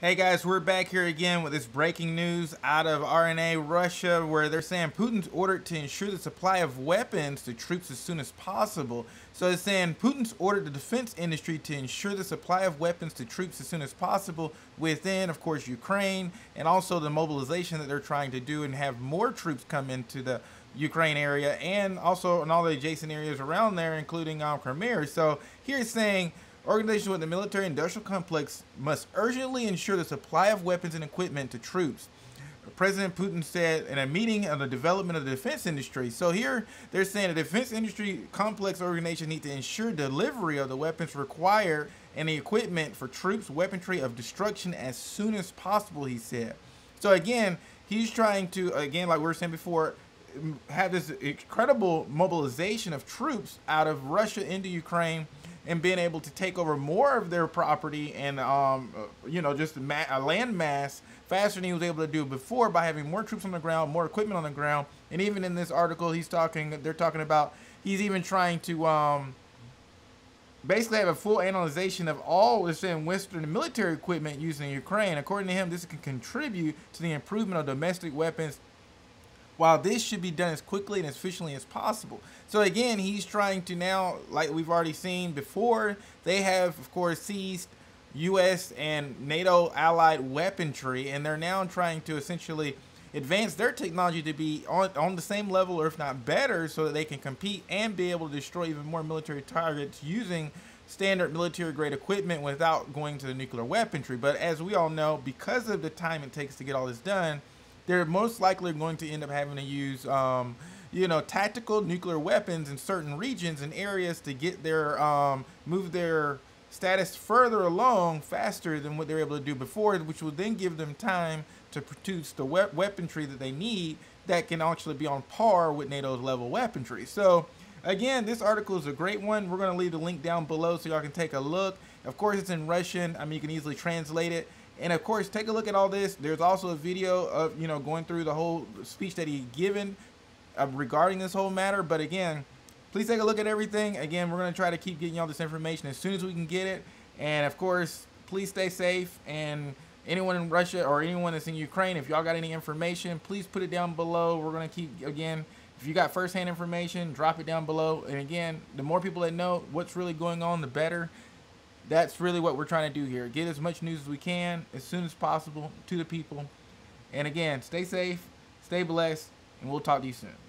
Hey guys, we're back here again with this breaking news out of RIA Russia where they're saying Putin's ordered to ensure the supply of weapons to troops as soon as possible. So it's saying Putin's ordered the defense industry to ensure the supply of weapons to troops as soon as possible within, of course, Ukraine and also the mobilization that they're trying to do and have more troops come into the Ukraine area and also in all the adjacent areas around there, including um, Crimea. So here it's saying Organizations with the military industrial complex must urgently ensure the supply of weapons and equipment to troops. President Putin said in a meeting on the development of the defense industry. So here they're saying the defense industry complex organization need to ensure delivery of the weapons required and the equipment for troops, weaponry of destruction as soon as possible, he said. So again, he's trying to, again, like we were saying before, have this incredible mobilization of troops out of Russia into Ukraine and being able to take over more of their property and um, uh, you know just a land mass faster than he was able to do before by having more troops on the ground, more equipment on the ground, and even in this article he's talking they're talking about he's even trying to um, basically have a full analysis of all within Western military equipment used in Ukraine. According to him, this can contribute to the improvement of domestic weapons while this should be done as quickly and as efficiently as possible. So again, he's trying to now, like we've already seen before, they have, of course, seized U.S. and NATO allied weaponry, and they're now trying to essentially advance their technology to be on, on the same level or if not better so that they can compete and be able to destroy even more military targets using standard military grade equipment without going to the nuclear weaponry. But as we all know, because of the time it takes to get all this done, they're most likely going to end up having to use, um, you know, tactical nuclear weapons in certain regions and areas to get their, um, move their status further along faster than what they're able to do before, which will then give them time to produce the we weaponry that they need that can actually be on par with NATO's level weaponry. So, again, this article is a great one. We're going to leave the link down below so y'all can take a look. Of course, it's in Russian. I mean, you can easily translate it. And of course, take a look at all this. There's also a video of, you know, going through the whole speech that he given uh, regarding this whole matter. But again, please take a look at everything. Again, we're going to try to keep getting y'all this information as soon as we can get it. And of course, please stay safe. And anyone in Russia or anyone that's in Ukraine, if y'all got any information, please put it down below. We're going to keep, again, if you got firsthand information, drop it down below. And again, the more people that know what's really going on, the better that's really what we're trying to do here. Get as much news as we can as soon as possible to the people. And again, stay safe, stay blessed, and we'll talk to you soon.